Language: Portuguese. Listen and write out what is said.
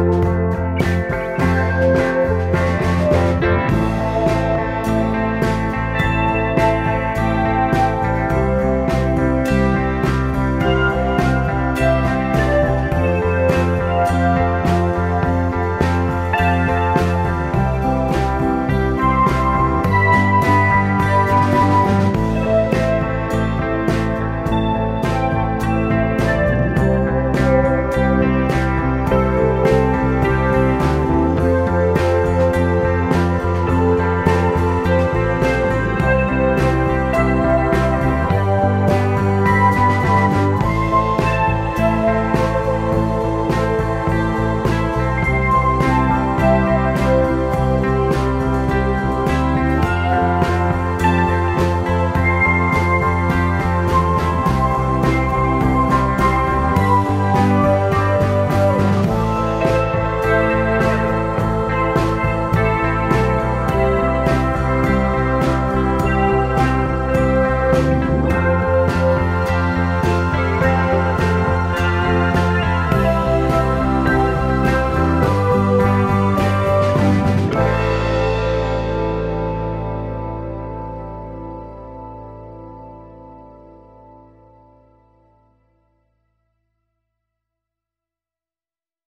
Música